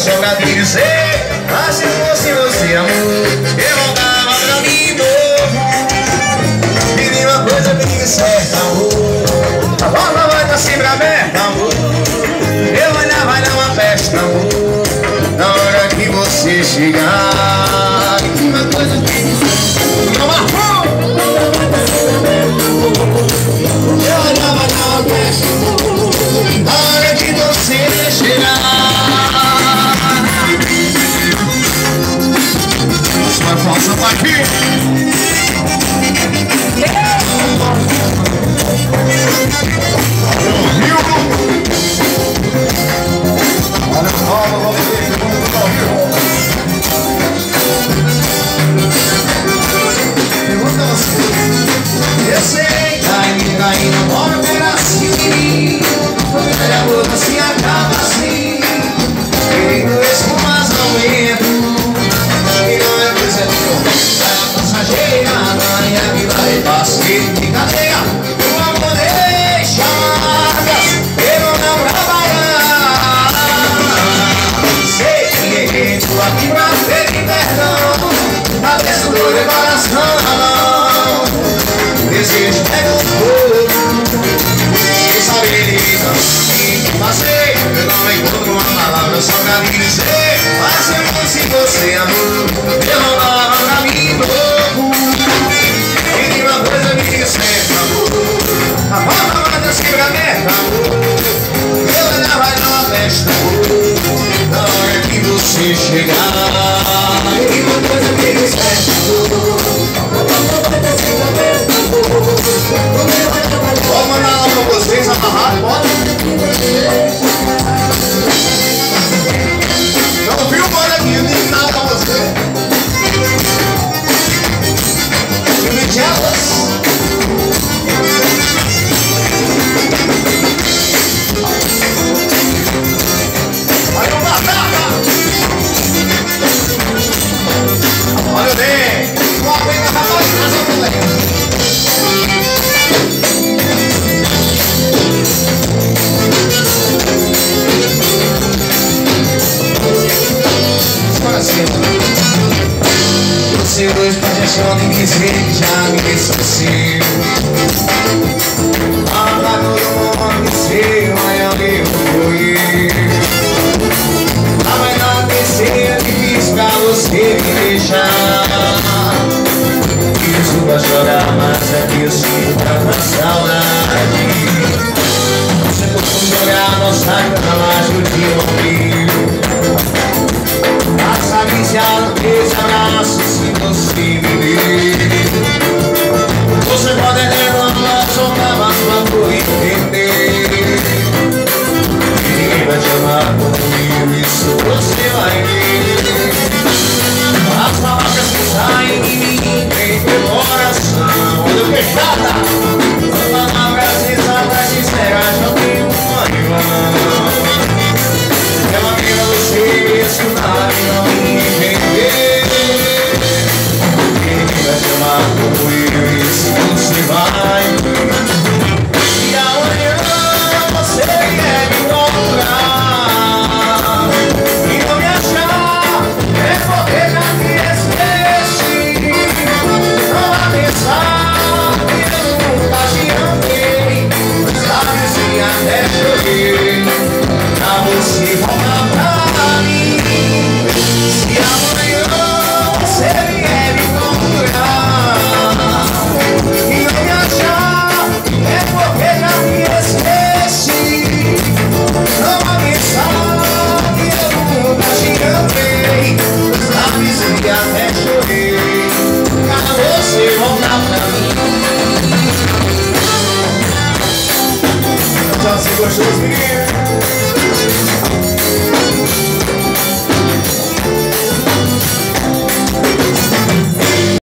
só pra te dizer Mas se fosse você, amor Eu voltava pra mim novo. Me uma coisa bem certo, amor. A porta vai estar sempre aberta, amor. Eu olhava vai uma festa, amor. Na hora que você chegar você amou Eu não dava pra mim pouco E de uma coisa me disseram, amor. A porta vai ter sempre aberta, amor. Eu olhava na festa, amor. Na hora que você chegar pensando me dizer que já me esqueceu Fala todo mundo que se amanhã eu vou ir A melhor terceira que fiz pra você me deixar. Desculpa chorar, mas é que eu sinto tanta saudade. Você costuma jogar nossa cama junto de um rio Passa a me se abraço. pesada. Johnson Bush was here.